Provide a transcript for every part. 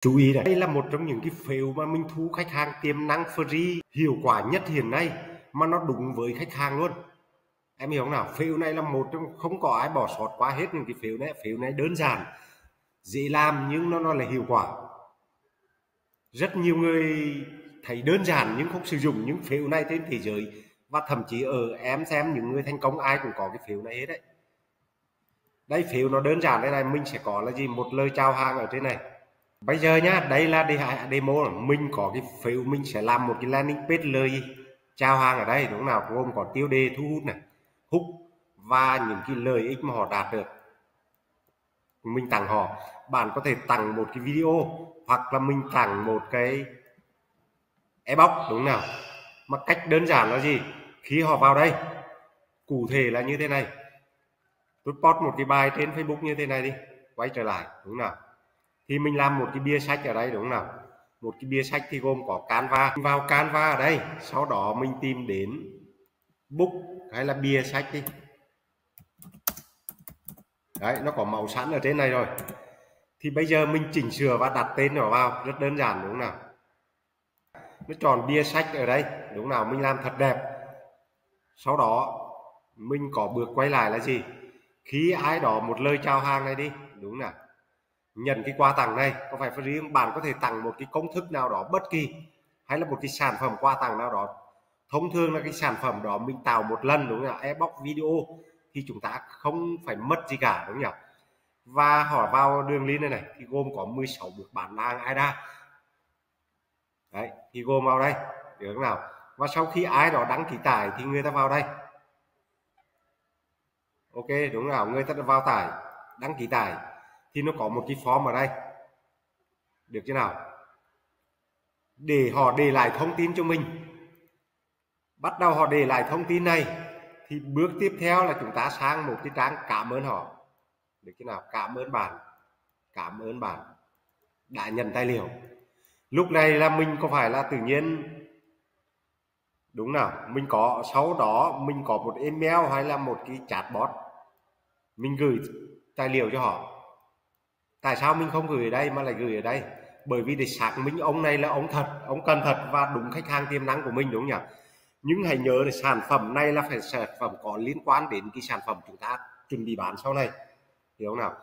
chú ý đấy đây là một trong những cái phiếu mà mình thu khách hàng tiềm năng free, hiệu quả nhất hiện nay, mà nó đúng với khách hàng luôn. Em hiểu không nào? Phiếu này là một trong, không có ai bỏ sót qua hết những cái phiếu này. Phiếu này đơn giản, dễ làm nhưng nó nó là hiệu quả. Rất nhiều người thấy đơn giản nhưng không sử dụng những phiếu này trên thế giới. Và thậm chí ở em xem những người thành công, ai cũng có cái phiếu này hết đấy. Đây phiếu nó đơn giản đây này. Mình sẽ có là gì? Một lời chào hàng ở trên này bây giờ nhá, đây là demo mình có cái phiếu, mình sẽ làm một cái landing page lời chào hàng ở đây đúng nào gồm có tiêu đề, thu hút này, hút và những cái lợi ích mà họ đạt được. Mình tặng họ. Bạn có thể tặng một cái video hoặc là mình tặng một cái ebook đúng nào? Mà cách đơn giản là gì? Khi họ vào đây, cụ thể là như thế này. Tôi post một cái bài trên Facebook như thế này đi, quay trở lại, đúng nào? Thì mình làm một cái bia sách ở đây, đúng không nào? Một cái bia sách thì gồm có Canva. Vào Canva ở đây, sau đó mình tìm đến book hay là bia sách đi. Đấy, nó có màu sẵn ở trên này rồi. Thì bây giờ mình chỉnh sửa và đặt tên nó vào, rất đơn giản, đúng không nào? Nó tròn bia sách ở đây, đúng không nào? Mình làm thật đẹp. Sau đó, mình có bước quay lại là gì? Khi ai đó một lời chào hàng này đi, đúng nào? Nhận cái quà tặng này, có phải riêng bạn có thể tặng một cái công thức nào đó bất kỳ, hay là một cái sản phẩm quà tặng nào đó? Thông thường là cái sản phẩm đó mình tạo một lần, đúng không ạ? Ebook video, thì chúng ta không phải mất gì cả, đúng không nhỉ và hỏi vào đường link này này, thì gồm có 16 bước bán hàng AIDA đấy, thì gồm vào đây, được không nào? Và sau khi ai đó đăng ký tải thì người ta vào đây. Ok, đúng nào? Người ta vào tải, đăng ký tải thì nó có một cái form ở đây. Được chưa nào? Để họ để lại thông tin cho mình. Bắt đầu họ để lại thông tin này, thì bước tiếp theo là chúng ta sang một cái trang cảm ơn họ. Được chưa nào? Cảm ơn bạn. Cảm ơn bạn đã nhận tài liệu. Lúc này là mình có phải là tự nhiên? Đúng nào? Mình có, sau đó mình có một email hay là một cái chatbot. Mình gửi tài liệu cho họ tại sao mình không gửi ở đây mà lại gửi ở đây? Bởi vì để xác minh ông này là ông thật, ông cần thật và đúng khách hàng tiềm năng của mình, đúng không nhỉ? Nhưng hãy nhớ là sản phẩm này là phải sản phẩm có liên quan đến cái sản phẩm chúng ta chuẩn bị bán sau này. Hiểu không nào?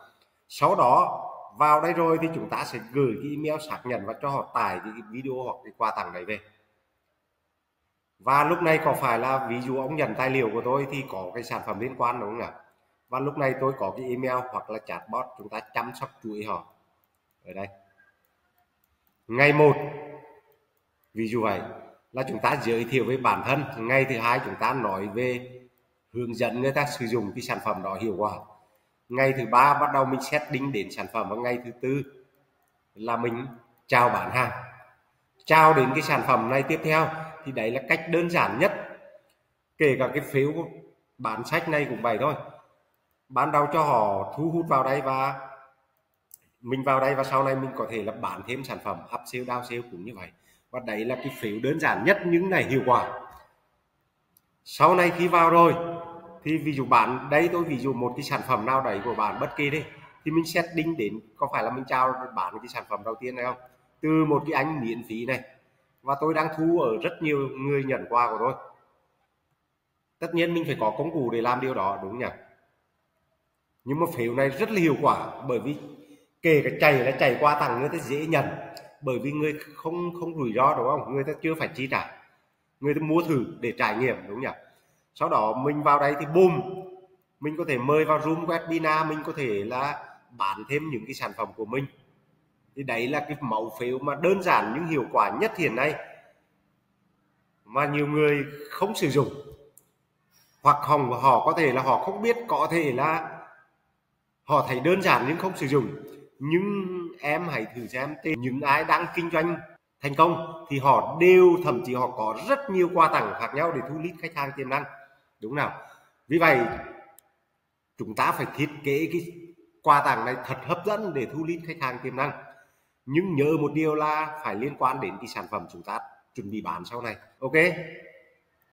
Sau đó, vào đây rồi thì chúng ta sẽ gửi cái email xác nhận và cho họ tải cái video hoặc cái quà tặng này về. Và lúc này có phải là ví dụ ông nhận tài liệu của tôi thì có cái sản phẩm liên quan, đúng không ạ và lúc này tôi có cái email hoặc là chatbot chúng ta chăm sóc chú ý họ. Ở đây. Ngày một. Ví dụ vậy, là chúng ta giới thiệu với bản thân. Ngày thứ hai chúng ta nói về hướng dẫn người ta sử dụng cái sản phẩm đó hiệu quả. Ngày thứ ba bắt đầu mình setting đến sản phẩm. Và ngày thứ tư là mình chào bán hàng. Chào đến cái sản phẩm này tiếp theo thì đấy là cách đơn giản nhất. Kể cả cái phiếu bán sách này cũng vậy thôi ban đầu cho họ thu hút vào đây và mình vào đây và sau này mình có thể là bán thêm sản phẩm up sale, down sale cũng như vậy. Và đấy là cái phiếu đơn giản nhất nhưng này hiệu quả. Sau này khi vào rồi, thì ví dụ bạn, đây tôi ví dụ một cái sản phẩm nào đấy của bạn bất kỳ đi, thì mình setting đến có phải là mình chào bán cái sản phẩm đầu tiên này không? Từ một cái anh miễn phí này. Và tôi đang thu ở rất nhiều người nhận quà của tôi. Tất nhiên mình phải có công cụ để làm điều đó, đúng nhỉ? Nhưng mà phiếu này rất là hiệu quả, bởi vì kể cả chạy là chạy qua tặng người ta dễ nhận, bởi vì người không không rủi ro, đúng không? Người ta chưa phải chi trả, người ta mua thử để trải nghiệm, đúng nhỉ? Sau đó mình vào đây thì boom mình có thể mời vào room webinar mình có thể là bán thêm những cái sản phẩm của mình. Thì đấy là cái mẫu phiếu mà đơn giản nhưng hiệu quả nhất hiện nay mà nhiều người không sử dụng. Hoặc hồng họ có thể là họ không biết, có thể là họ thấy đơn giản nhưng không sử dụng. Nhưng em hãy thử xem những ai đang kinh doanh thành công thì họ đều, thậm chí họ có rất nhiều quà tặng khác nhau để thu hút khách hàng tiềm năng. Đúng nào? Vì vậy, chúng ta phải thiết kế cái quà tặng này thật hấp dẫn để thu hút khách hàng tiềm năng. Nhưng nhớ một điều là phải liên quan đến cái sản phẩm chúng ta chuẩn bị bán sau này. Ok?